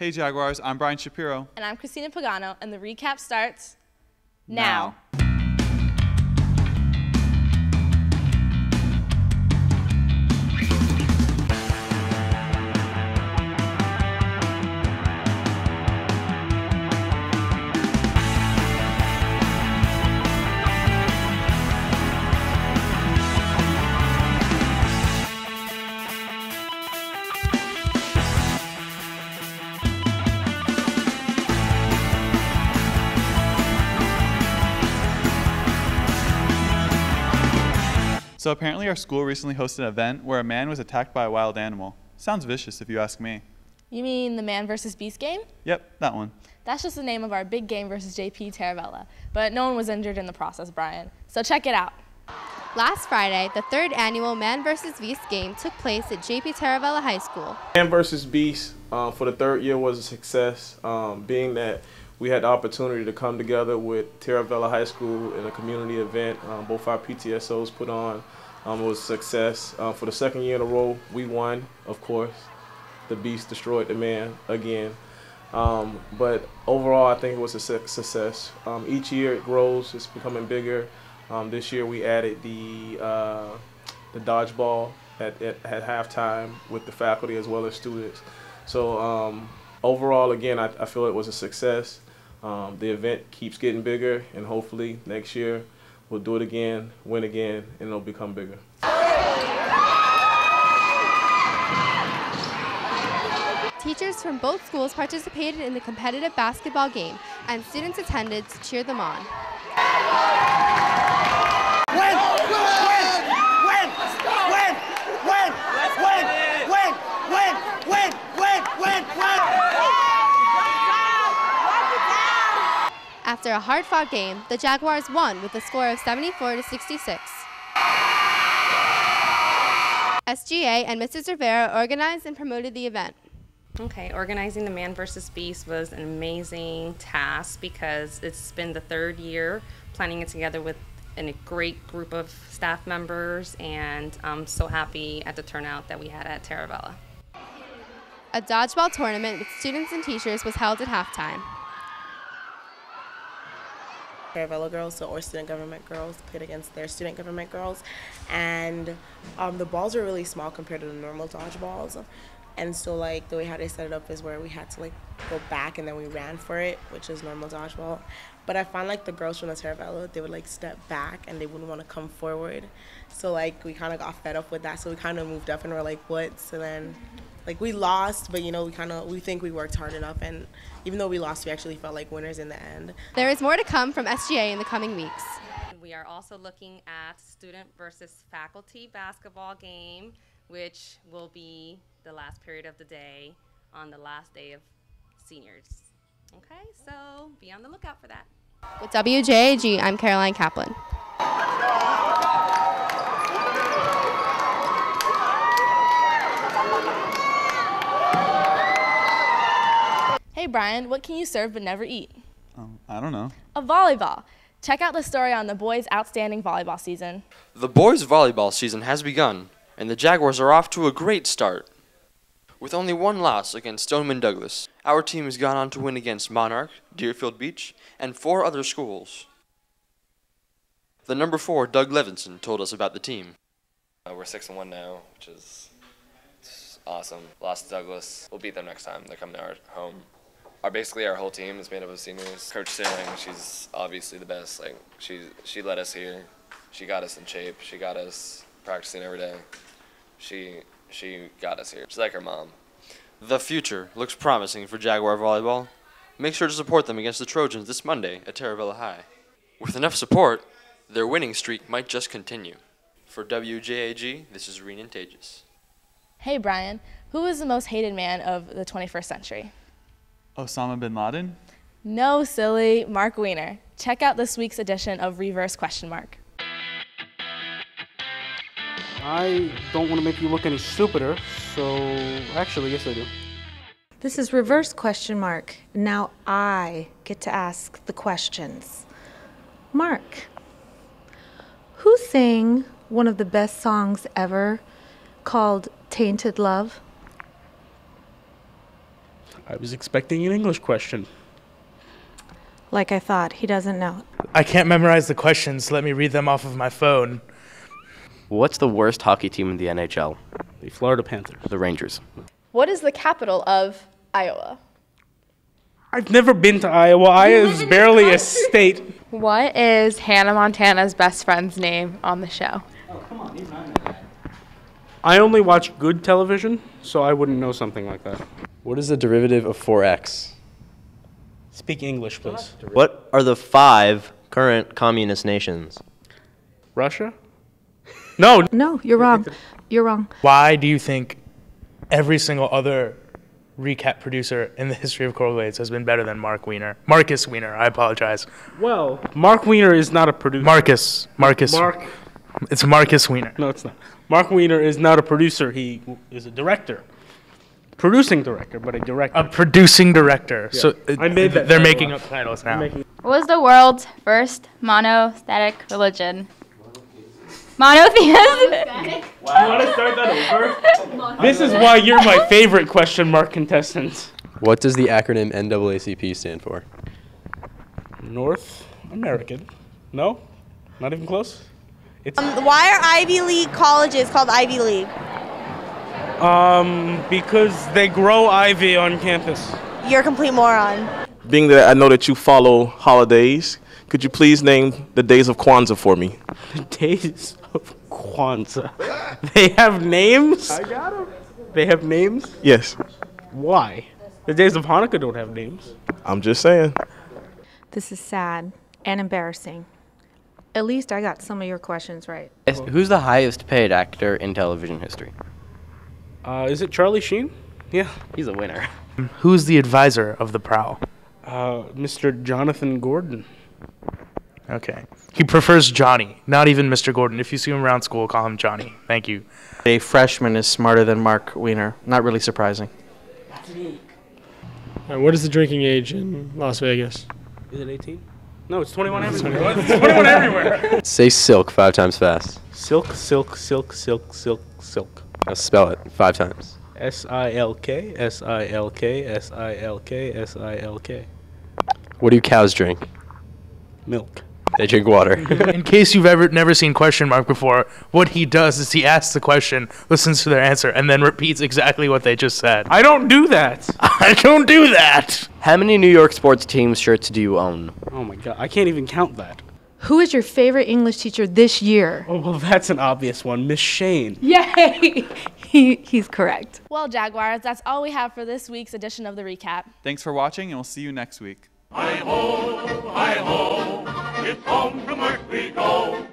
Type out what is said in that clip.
Hey Jaguars, I'm Brian Shapiro. And I'm Christina Pagano, and the recap starts now. Now. So apparently our school recently hosted an event where a man was attacked by a wild animal. Sounds vicious if you ask me. You mean the Man vs. Beast game? Yep, that one. That's just the name of our big game versus JP Taravella. But no one was injured in the process, Brian. So check it out. Last Friday, the third annual Man vs. Beast game took place at JP Taravella High School. Man vs. Beast uh, for the third year was a success, um, being that we had the opportunity to come together with Taravella High School in a community event. Um, both our PTSOs put on. Um, it was a success. Uh, for the second year in a row, we won, of course. The Beast destroyed the man again. Um, but overall, I think it was a success. Um, each year it grows, it's becoming bigger. Um, this year we added the, uh, the dodgeball at, at, at halftime with the faculty as well as students. So overall, again, I, I feel it was a success. Um, the event keeps getting bigger, and hopefully next year we'll do it again, win again, and it'll become bigger. Teachers from both schools participated in the competitive basketball game, and students attended to cheer them on. After a hard-fought game, the Jaguars won with a score of 74 to 66. SGA and Mrs. Rivera organized and promoted the event. Okay, organizing the Man versus Beast was an amazing task because it's been the third year planning it together with a great group of staff members, and I'm so happy at the turnout that we had at Taravella. A dodgeball tournament with students and teachers was held at halftime. Taravella girls, so or student government girls, played against their student government girls, and um, the balls were really small compared to the normal dodgeballs, and so like the way how they set it up is where we had to like go back and then we ran for it, which is normal dodgeball. But I found like the girls from the Taravella, they would like step back and they wouldn't want to come forward, so like we kind of got fed up with that, so we kind of moved up and we're like, what? So then like we lost, but you know we kind of we think we worked hard enough, and even though we lost, we actually felt like winners in the end. There is more to come from SGA in the coming weeks. We are also looking at student versus faculty basketball game, which will be the last period of the day on the last day of seniors. Okay, so be on the lookout for that. With WJAG, I'm Caroline Kaplan. Brian, what can you serve but never eat? Um, I don't know. A volleyball. Check out the story on the boys' outstanding volleyball season. The boys' volleyball season has begun, and the Jaguars are off to a great start. With only one loss against Stoneman Douglas, our team has gone on to win against Monarch, Deerfield Beach, and four other schools. The number four, Doug Levinson, told us about the team. Uh, we're six and one now, which is awesome. Lost to Douglas. We'll beat them next time. They're coming to our home our basically our whole team is made up of seniors. Coach Sailing, she's obviously the best. Like she she led us here. She got us in shape. She got us practicing every day. She she got us here. She's like her mom. The future looks promising for Jaguar volleyball. Make sure to support them against the Trojans this Monday at Taravella High. With enough support, their winning streak might just continue. For WJAG, this is Reenan Tages. Hey Brian, who is the most hated man of the 21st century? Osama bin Laden? No, silly. Mark Weiner. Check out this week's edition of Reverse Question Mark. I don't want to make you look any stupider, so actually, yes, I do. This is Reverse Question Mark. Now I get to ask the questions. Mark, who sang one of the best songs ever called Tainted Love? I was expecting an English question. Like I thought, he doesn't know. I can't memorize the questions. Let me read them off of my phone. What's the worst hockey team in the NHL? The Florida Panthers. The Rangers. What is the capital of Iowa? I've never been to Iowa. Iowa is barely a state. What is Hannah Montana's best friend's name on the show? Oh, come on. I only watch good television, so I wouldn't know something like that. What is the derivative of 4x? Speak English, please. What are the five current communist nations? Russia? No. No, you're wrong. You're wrong. Why do you think every single other recap producer in the history of Coral Glades has been better than Mark Weiner? Marcus Weiner, I apologize. Well, Mark Weiner is not a producer. Marcus. Marcus. Mark. It's Marcus Weiner. No, it's not. Mark Weiner is not a producer. He is a director. Producing director, but a director. A producing director. Yeah. So uh, I made that they're title making up. up titles I'm now. What was the world's first monotheistic religion? Monotheism. You want to start that over? This is why you're my favorite question mark contestant. What does the acronym NAACP stand for? North American. No? Not even close? It's Um, why are Ivy League colleges called Ivy League? Um because they grow ivy on campus. You're a complete moron. Being that I know that you follow holidays, could you please name the days of Kwanzaa for me? The days of Kwanzaa. They have names? I got them. They have names? Yes. Why? The days of Hanukkah don't have names. I'm just saying. This is sad and embarrassing. At least I got some of your questions right. Who's the highest paid actor in television history? Uh, is it Charlie Sheen? Yeah. He's a winner. Who's the advisor of the Prowl? Uh, Mr. Jonathan Gordon. Okay. He prefers Johnny, not even Mr. Gordon. If you see him around school, call him Johnny. Thank you. A freshman is smarter than Mark Weiner. Not really surprising. Uh, what is the drinking age in Las Vegas? Is it 18? No, it's 21 everywhere. It's 21 everywhere. Say silk five times fast. Silk, silk, silk, silk, silk, silk. Now spell it five times. S I L K, S I L K, S I L K, S I L K. What do cows drink? Milk. They drink water. In case you've ever never seen question mark before, what he does is he asks the question, listens to their answer, and then repeats exactly what they just said. I don't do that. I don't do that. How many New York sports teams shirts do you own? Oh my god, I can't even count that. Who is your favorite English teacher this year? Oh, well, that's an obvious one. Miss Shane. Yay! he, he's correct. Well, Jaguars, that's all we have for this week's edition of the recap. Thanks for watching, and we'll see you next week. Hi ho, hi ho, if home from work we go.